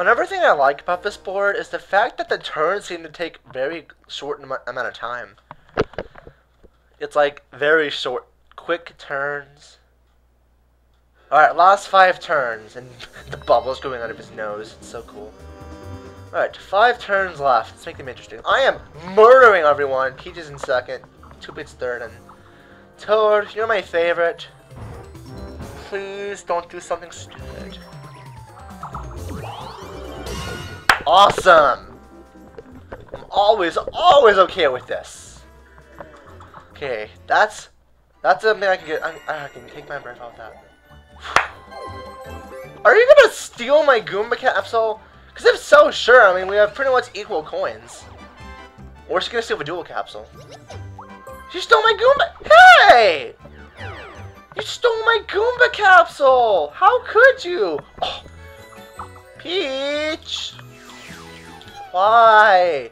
Another thing I like about this board is the fact that the turns seem to take very short amount of time. It's like very short, quick turns. Alright, last five turns, and the bubble's going out of his nose. It's so cool. Alright, five turns left. Let's make them interesting. I am murdering everyone. Peach is in second. Two Bits third, and Toad, you're my favorite. Please don't do something stupid. Awesome! I'm always, always okay with this. Okay, that's that's something I can get. I, I can take my breath off that. Are you gonna steal my Goomba capsule? Because if so, sure. I mean, we have pretty much equal coins. Or she gonna steal the duel capsule? She stole my Goomba. Hey! You stole my Goomba capsule. How could you? Oh. Peach. Why?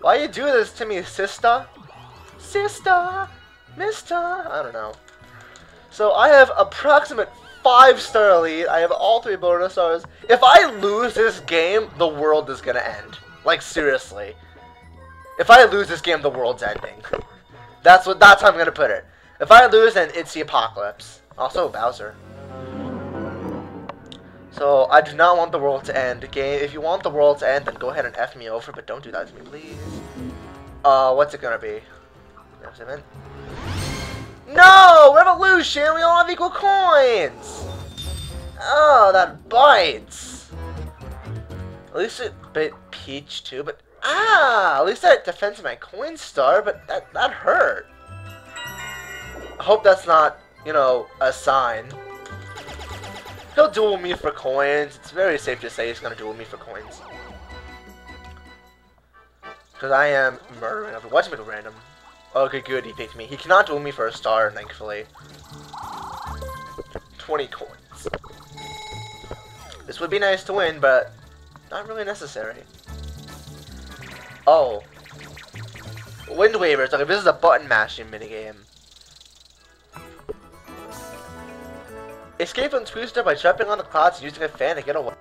Why you do this to me, sister? Sister, mister, I don't know. So I have approximate five star lead. I have all three bonus stars. If I lose this game, the world is gonna end. Like seriously. If I lose this game, the world's ending. That's what. That's how I'm gonna put it. If I lose, then it's the apocalypse. Also Bowser. So I do not want the world to end. Game. If you want the world to end, then go ahead and f me over, but don't do that to me, please. Uh, what's it gonna be? No! Revolution! We all have equal coins! Oh, that bites! At least it bit Peach too, but ah! At least that defends my coin star, but that, that hurt. I hope that's not, you know, a sign. He'll duel me for coins. It's very safe to say he's gonna duel me for coins. Because I am murdering everyone. Watch him go random. Okay, good, he picked me. He cannot duel me for a star, thankfully. 20 coins. This would be nice to win, but not really necessary. Oh. Wind Wavers. Okay, this is a button mashing minigame. Escape from Twister by jumping on the clouds and using a fan to get away.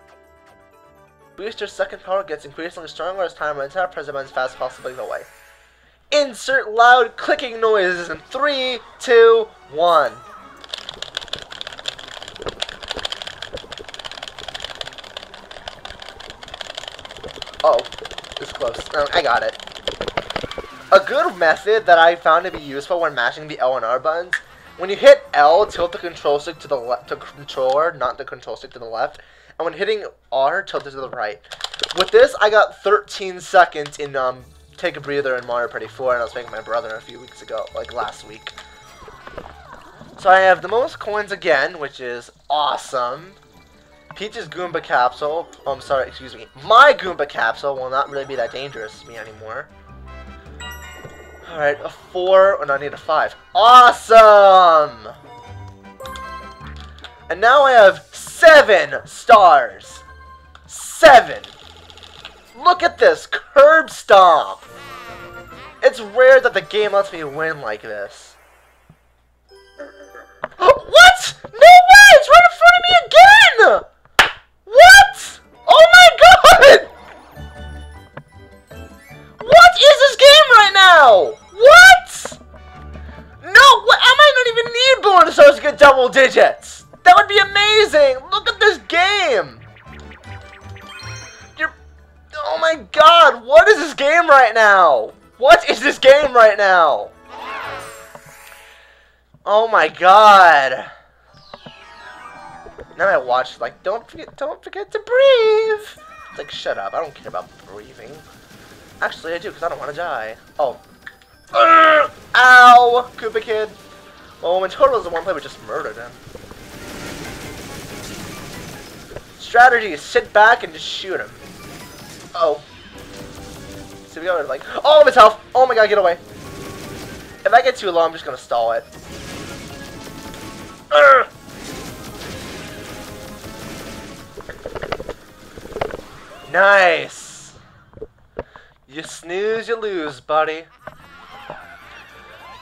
Twister's second power gets increasingly stronger as time runs out, press as fast get away. Insert loud clicking noises in three, two, one. Oh, it's close. Oh, I got it. A good method that I found to be useful when mashing the L and R buttons, when you hit L, tilt the control stick to the left, to controller, not the control stick to the left, and when hitting R, tilt it to the right. With this, I got 13 seconds in um, Take a Breather in Mario Party 4, and I was making my brother a few weeks ago, like last week. So I have the most coins again, which is awesome. Peach's Goomba capsule. Oh, I'm sorry, excuse me. My Goomba capsule will not really be that dangerous to me anymore. Alright, a four, and I need a five. Awesome! And now I have seven stars. Seven. Look at this, curb stomp. It's rare that the game lets me win like this. what? No way! It's right in front of me again! What? Oh my god! What is this game right now? What? No, what? I might not even need bonus stars to get double digits. That would be amazing. Look at this game. You're, oh my god, what is this game right now? What is this game right now? Oh my god. Now I watch like don't forget don't forget to breathe. It's like shut up, I don't care about breathing. Actually I do because I don't want to die. Oh. Urgh! Ow! Koopa Kid. Oh, well when Total was the one player we just murdered him. Strategy is sit back and just shoot him. Oh. So we got like all of his health. Oh my god, get away. If I get too low, I'm just gonna stall it. Urgh! Nice. You snooze, you lose, buddy.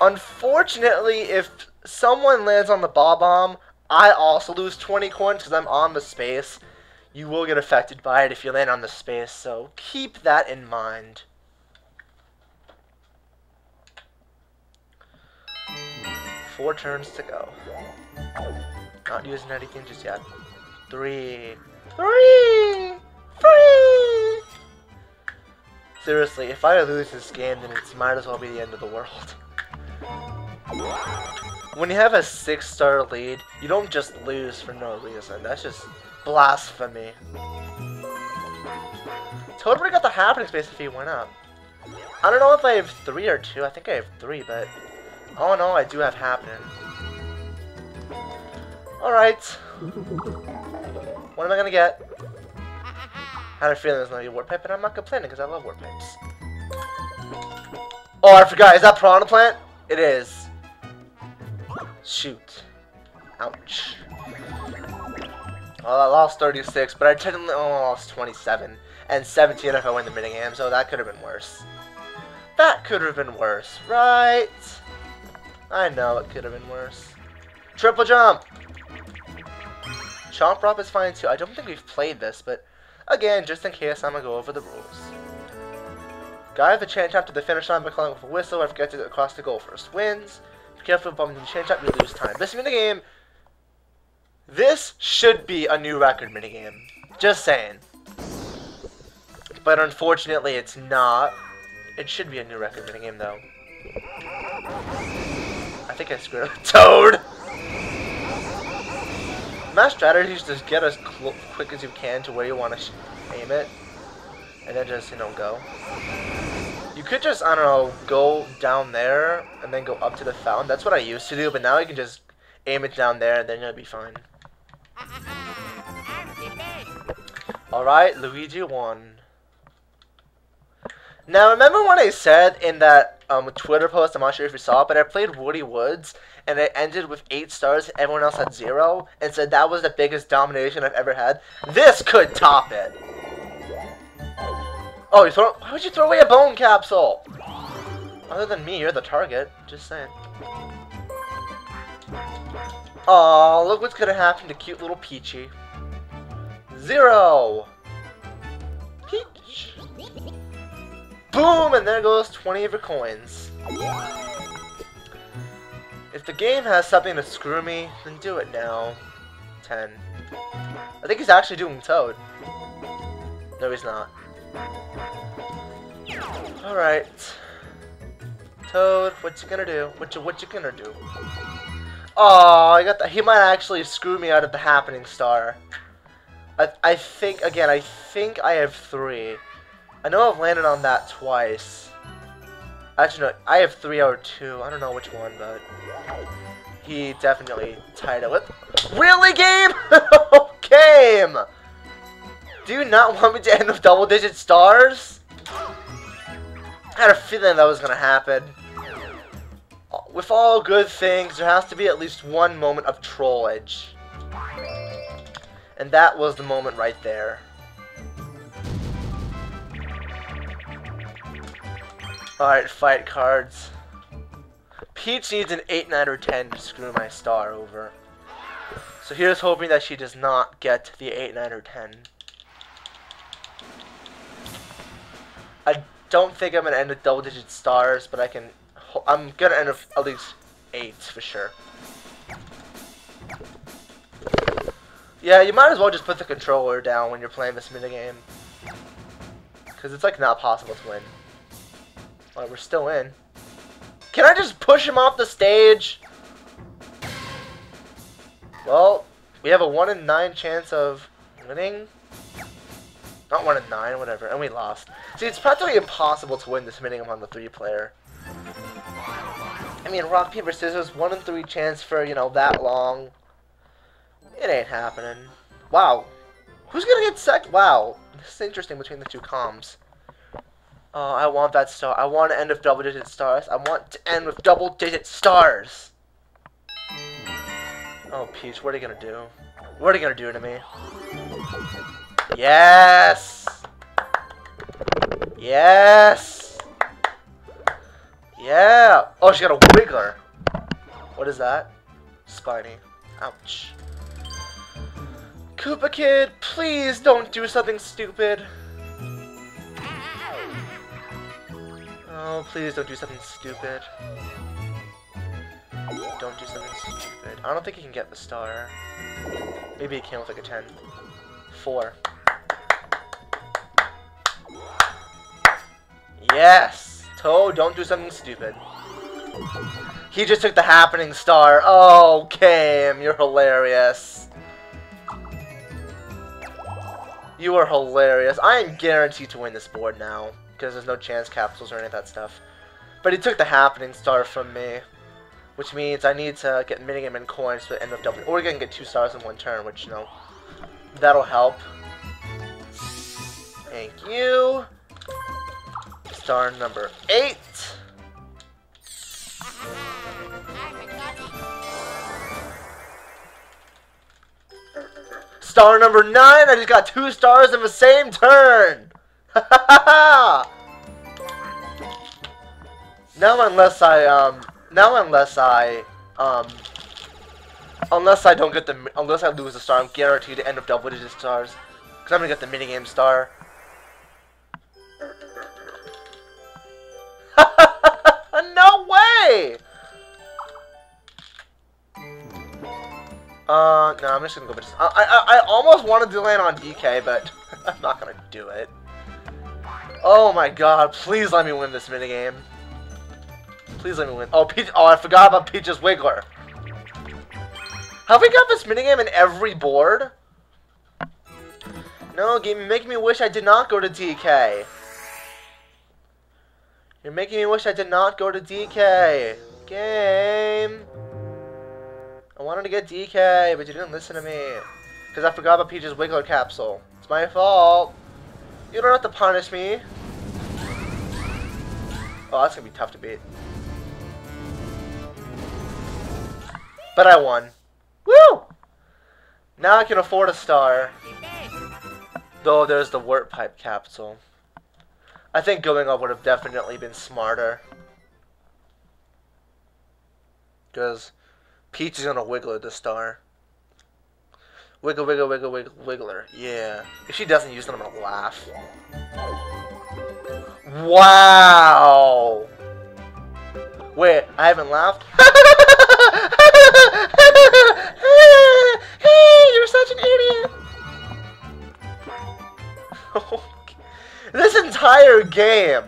Unfortunately, if someone lands on the Bob-omb, I also lose 20 coins because I'm on the space. You will get affected by it if you land on the space, so keep that in mind. Four turns to go. Not using anything just yet. Three. Three! Three! Seriously, if I lose this game, then it might as well be the end of the world. When you have a six-star lead, you don't just lose for no reason. That's just blasphemy. Totally got the happening space if he went up. I don't know if I have three or two. I think I have three, but... all in all, I do have happening. Alright. What am I gonna get? I had a feeling there's gonna be a warp pipe, and I'm not complaining because I love warp pipes. Oh, I forgot. Is that piranha plant? It is. Shoot. Ouch. Well, I lost 36, but I technically only lost 27. And 17 if I win the minigame, so that could have been worse. That could have been worse, right? I know it could have been worse. Triple jump! Chomp Drop is fine too. I don't think we've played this, but again, just in case, I'm gonna go over the rules. Guy the chain tap to the finish line by calling with a whistle. I forget to across the goal first wins. Be careful bumping the chain tap, you lose time. This minigame, this should be a new record minigame. Just saying. But unfortunately, it's not. It should be a new record minigame, though. I think I screwed up. Toad! My strategy is just get as quick as you can to where you want to aim it. And then just, you know, go. You could just, I don't know, go down there and then go up to the fountain. That's what I used to do, but now you can just aim it down there and then you'll be fine. Alright, Luigi won. Now, remember when I said in that um, Twitter post, I'm not sure if you saw it, but I played Woody Woods, and it ended with 8 stars, everyone else had 0, and said that was the biggest domination I've ever had? This could top it! Oh, you throw- why would you throw away a bone capsule? Other than me, you're the target. Just saying. Oh, look what's gonna happen to cute little Peachy. Zero! Peach! Boom! And there goes 20 of your coins. If the game has something to screw me, then do it now. 10. I think he's actually doing Toad. No, he's not. Alright. Toad, what you gonna do? What you what you gonna do? Oh, I got that. He might actually screw me out of the happening star. I I think again. I think I have three. I know I've landed on that twice. Actually, no. I have three of two. I don't know which one, but he definitely tied it with. Really, game? game. Do you not want me to end with double-digit stars? I had a feeling that was gonna happen. With all good things, there has to be at least one moment of trollage. And that was the moment right there. Alright, fight cards. Peach needs an 8, 9, or 10 to screw my star over. So here's hoping that she does not get the 8, 9, or 10. I don't think I'm going to end with double digit stars, but I can I'm gonna end up at least eight for sure. Yeah, you might as well just put the controller down when you're playing this minigame. Because it's like not possible to win. Alright, we're still in. Can I just push him off the stage? Well, we have a 1 in 9 chance of winning. Not 1 in 9, whatever, and we lost. See, it's practically impossible to win this minigame on the 3 player. I mean, rock, paper, scissors, one in three chance for, you know, that long. It ain't happening. Wow. Who's gonna get second? Wow. This is interesting between the two comms. Oh, I want that star. I want to end with double-digit stars. I want to end with double-digit stars. Oh, Peach, what are you gonna do? What are you gonna do to me? Yes! Yes! Yeah! Oh, she got a wiggler. What is that? Spiny. Ouch. Koopa Kid, please don't do something stupid. Oh, please don't do something stupid. Don't do something stupid. I don't think he can get the star. Maybe he can with like a 10. 4. Yes! Toad, don't do something stupid. He just took the happening star. Oh, Cam, you're hilarious. You are hilarious. I am guaranteed to win this board now. Because there's no chance capsules or any of that stuff. But he took the happening star from me. Which means I need to get minigame and coins the end of W. Or we can get two stars in one turn, which, you know, that'll help. Thank you. Star number eight. Star number nine, I just got two stars in the same turn. now unless I, um, now unless I, um, unless I don't get the, unless I lose a star, I'm guaranteed to end up double digit stars. Because I'm to get the minigame star. Way! Uh, no, I'm just gonna go I, I, I almost wanted to land on DK, but I'm not gonna do it. Oh my god, please let me win this minigame. Please let me win. Oh, Peach, oh, I forgot about Peach's Wiggler. Have we got this minigame in every board? No, game, making me wish I did not go to DK. You're making me wish I did not go to DK. Game. I wanted to get DK, but you didn't listen to me. Because I forgot about Peach's Wiggler capsule. It's my fault. You don't have to punish me. Oh, that's going to be tough to beat. But I won. Woo! Now I can afford a star. Though there's the warp pipe capsule. I think going up would have definitely been smarter. Because Peach is gonna wiggle the star. Wiggle, wiggle, wiggle, wiggle, wiggler. Yeah. If she doesn't use it, I'm gonna laugh. Wow! Wait, I haven't laughed? hey, You're such an idiot! this entire game!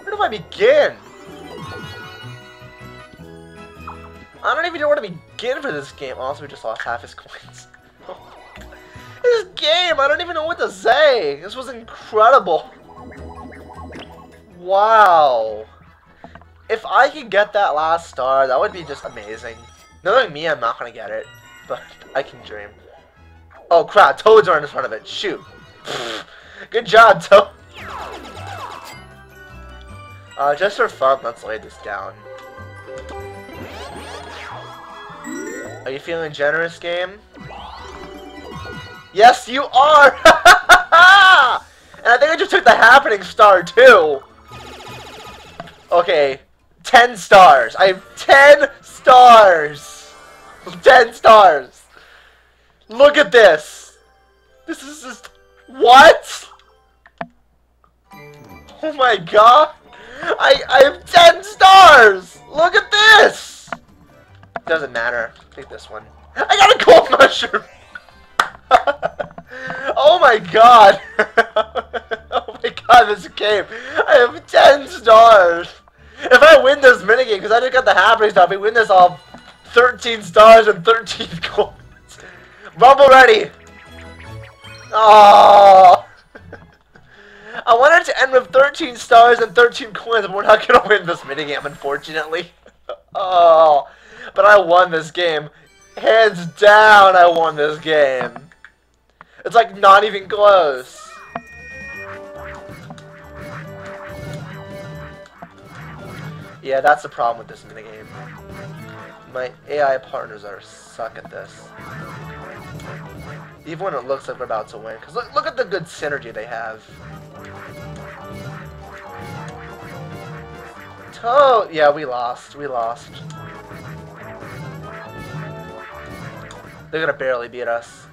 Where do I begin? I don't even know where to begin for this game. Also, we just lost half his coins. this game, I don't even know what to say. This was incredible. Wow. If I could get that last star, that would be just amazing. Knowing me, I'm not to get it. But I can dream. Oh crap, toads are in front of it. Shoot. Good job, Toad. Uh, just for fun, let's lay this down. Are you feeling generous, game? Yes, you are! and I think I just took the happening star, too! Okay, 10 stars. I have 10 stars! 10 stars! Look at this! This is just... What? Oh my god! I, I have 10 stars! Look at this! Doesn't matter. Take this one. I got a gold mushroom! oh my god! oh my god, this game! I have 10 stars! If I win this minigame, because I just got the happening stuff, we win this all 13 stars and 13 coins. Rumble ready! Oh! I wanted to end with 13 stars and 13 coins, but we're not going to win this minigame, unfortunately. oh. But I won this game. Hands down, I won this game. It's like not even close. Yeah, that's the problem with this minigame. My AI partners are suck at this. Even when it looks like we're about to win. Because look, look at the good synergy they have. Oh, yeah, we lost. We lost. They're gonna barely beat us.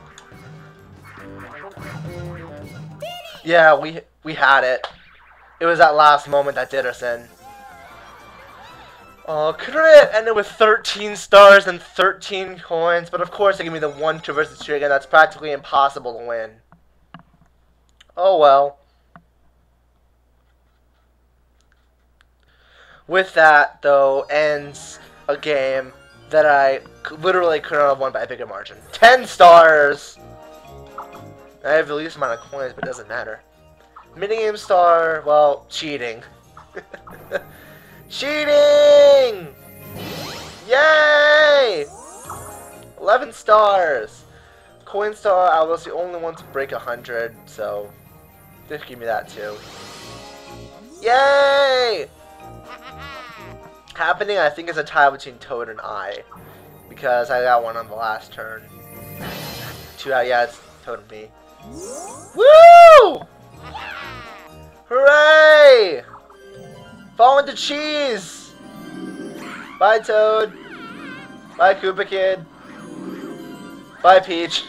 Yeah, we we had it. It was that last moment that did us in. Oh, could have ended with 13 stars and 13 coins, but of course they give me the one traverse tree again. That's practically impossible to win. Oh well. With that, though, ends a game that I literally could not have won by a bigger margin. 10 stars! I have the least amount of coins, but it doesn't matter. Minigame star, well, cheating. cheating! Yay! 11 stars! Coin star, I was the only one to break 100, so just give me that too. Yay! Happening, I think, is a tie between Toad and I. Because I got one on the last turn. Two out, yeah, it's Toad and me. Woo! Hooray! Fall into cheese! Bye, Toad. Bye, Koopa Kid. Bye, Peach.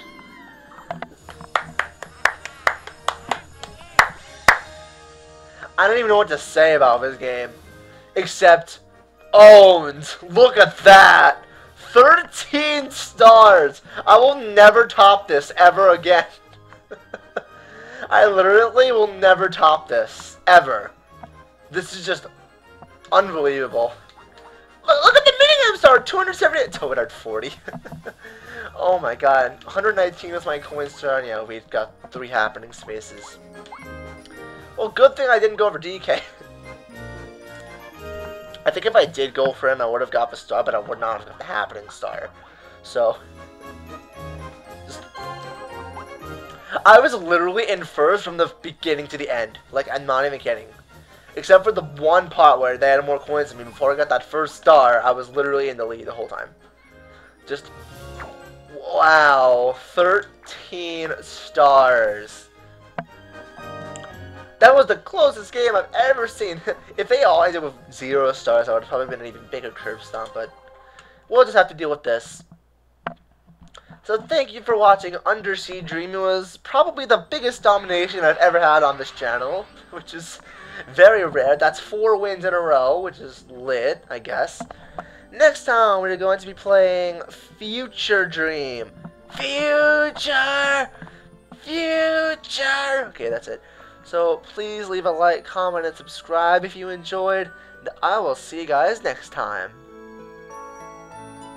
I don't even know what to say about this game. Except, owned. Look at that. 13 stars. I will never top this ever again. I literally will never top this. Ever. This is just unbelievable. Look, look at the minigame star. 270. Toad at 40. oh my god. 119 is my coin star. Yeah, we've got three happening spaces. Well, good thing I didn't go over DK. I think if I did go for him, I would have got the star, but I would not have got the happening star. So, I was literally in first from the beginning to the end. Like, I'm not even kidding. Except for the one part where they had more coins than me before I got that first star, I was literally in the lead the whole time. Just, wow, 13 stars. That was the closest game I've ever seen. if they all ended with zero stars, I would have probably been an even bigger curb stomp, but we'll just have to deal with this. So thank you for watching Undersea Dream. It was probably the biggest domination I've ever had on this channel, which is very rare. That's four wins in a row, which is lit, I guess. Next time, we're going to be playing Future Dream. Future! Future! Okay, that's it. So please leave a like, comment, and subscribe if you enjoyed. And I will see you guys next time.